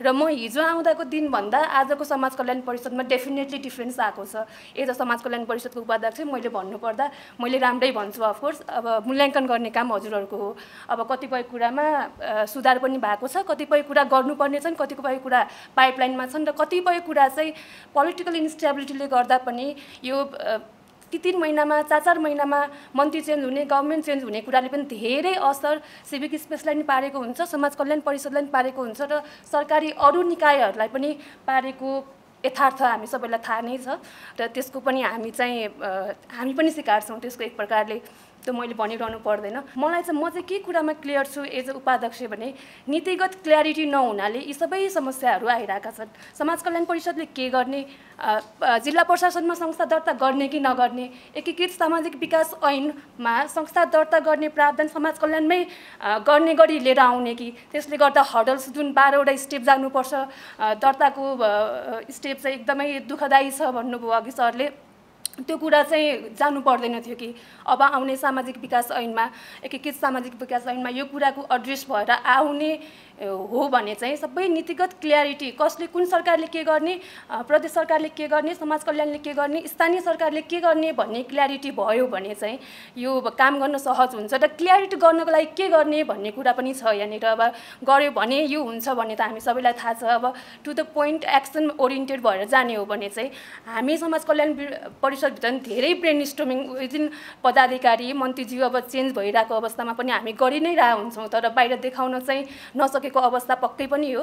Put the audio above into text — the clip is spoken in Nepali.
र म हिजो आउँदाको दिनभन्दा आजको समाज कल्याण परिषदमा डेफिनेटली डिफ्रेन्स आएको छ। एज अ समाज कल्याण परिषदको उपाध्यक्ष मैले भन्नुपर्दा मैले राम्रै भन्छु अफकोर्स अब मूल्याङ्कन गर्ने काम हजुरहरूको हो। अब कतिपय कुरामा सुधार पनि भएको छ कतिपय कुरा गर्नुपर्ने छन् कतिपय कुरा पाइपलाइनमा छन् र कतिपय कुरा चाहिँ पोलिटिकल इन्स्टेबिलिटीले गर्दा पनि यो ती तिन महिनामा चार चार महिनामा मन्त्री चेन्ज हुने गभर्मेन्ट चेन्ज हुने कुराले पनि धेरै असर सिभिक स्पेसलाई पनि पारेको हुन्छ समाज कल्याण परिषदलाई पनि पारेको हुन्छ र सरकारी अरू निकायहरूलाई पनि पारेको यथार्थ हामी सबैलाई थाहा नै छ र त्यसको पनि हामी चाहिँ हामी पनि सिकार छौँ त्यसको एक प्रकारले। त्यो मैले भनिरहनु पर्दैन। मलाई चाहिँ म चाहिँ के कुरामा क्लियर छु एज अ उपाध्यक्ष भने नीतिगत क्ल्यारिटी नहुनाले यी सबै समस्याहरू आइरहेका छन्। समाज कल्याण परिषदले के गर्ने? जिल्ला प्रशासनमा संस्था दर्ता गर्ने कि नगर्ने? एकीकृत सामाजिक विकास ऐनमा संस्था दर्ता गर्ने प्रावधान समाज कल्याणमै गर्ने गरी लिएर आउने कि? त्यसले गर्दा हडल्स जुन बाह्रवटा स्टेप जानुपर्छ दर्ताको स्टेप चाहिँ एकदमै दुःखदायी छ भन्नुभयो अघि सरले। त्यो कुरा चाहिँ जानु पर्दैन थियो कि। अब आउने सामाजिक विकास ऐनमा एकीकृत सामाजिक विकास ऐनमा यो कुराको एड्रेस भएर आउने हो भने चाहिँ सबै नीतिगत क्ल्यारिटी कसले कुन सरकारले के गर्ने प्रदेश सरकारले के गर्ने समाज कल्याणले के गर्ने स्थानीय सरकारले के गर्ने भन्ने क्ल्यारिटी भयो भने चाहिँ यो काम गर्न सहज हुन्छ र क्ल्यारिटी गर्नको लागि के गर्ने भन्ने कुरा पनि छ यहाँनिर। अब गऱ्यो भने यो हुन्छ भन्ने त हामी सबैलाई थाहा छ। अब to the point action oriented भएर जाने हो भने चाहिँ हामी समाज कल्याण परिषदभित्र धेरै ब्रेन स्टोमिङ विदिन पदाधिकारी मन्त्रीज्यू अब चेन्ज भइरहेको अवस्थामा पनि हामी गरि नै रहेको हुन्छौँ तर बाहिर देखाउन चाहिँ नसके सकेको अवस्था पक्कै पनि हो।